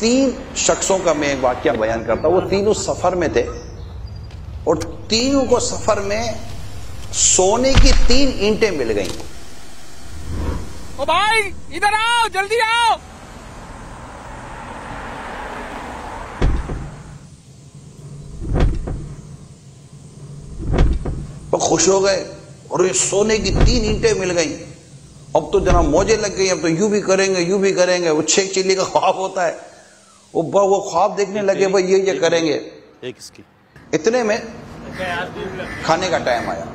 तीन शख्सों का मैं एक वाक्य बयान करता हूँ। वो तीनों सफ़र में थे और तीनों को सफ़र में सोने की तीन ईंटें मिल गई। ओ भाई इधर आओ जल्दी आओ। वो खुश हो गए और ये सोने की तीन ईंटें मिल गई। अब तो जना मौजे लग गई अब तो यूँ भी करेंगे यूँ भी करेंगे वो छेक चिल्ली का ख्वाब होता है। वो वो ख्वाब देखने लगे भाई ये ये करेंगे। एक इसकी। इतने में खाने का टाइम आया।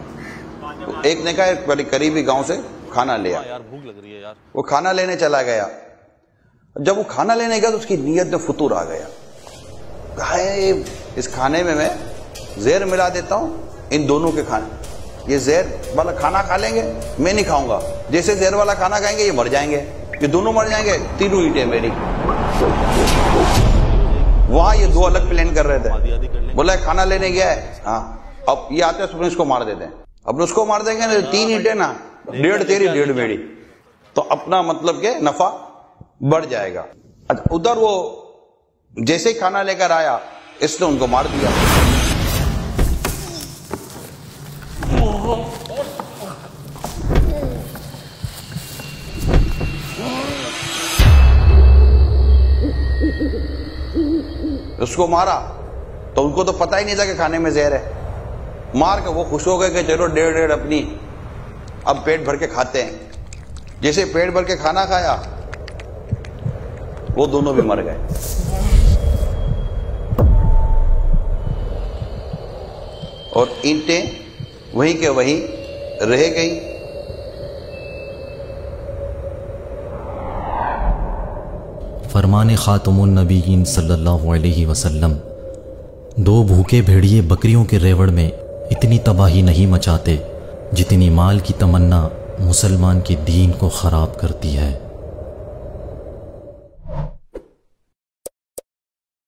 एक ने कहा बड़ी करीबी गाँव से खाना ले आ। हाँ यार भूख लग रही है यार। वो खाना लेने चला गया। जब वो खाना लेने गया तो उसकी नीयत में फतूर आ गया। कहा इस खाने में मैं जहर मिला देता हूँ इन दोनों के खाने। ये जहर वाला खाना खा लेंगे मैं नहीं खाऊँगा। जैसे जहर वाला खाना खाएँगे ये मर जाएँगे। ये दोनों मर जाएँगे तीनों ईटें मेरी। वहाँ ये दो अलग प्लान कर रहे थे। बोला खाना लेने गया है। हाँ। अब ये आते हैं इसको मार देते हैं। अब उसको मार देंगे ना तीन ईटे ना डेढ़ तेरी डेढ़ मेरी। तो अपना मतलब के नफा बढ़ जाएगा। अच्छा उधर वो जैसे ही खाना लेकर आया इसने उनको मार दिया। उसको मारा तो उनको तो पता ही नहीं था कि खाने में जहर है। मार के वो खुश हो गए कि चलो डेढ़ डेढ़ अपनी, अब पेट भर के खाते हैं। जैसे पेट भर के खाना खाया, वो दोनों भी मर गए। और ईंटें वहीं के वहीं रह गई। फरमान ख़ातमनबीन सल्लल्लाहु अलैहि वसल्लम, दो भूखे भेड़िए बकरियों के रेवड़ में इतनी तबाही नहीं मचाते जितनी माल की तमन्ना मुसलमान के दीन को ख़राब करती है।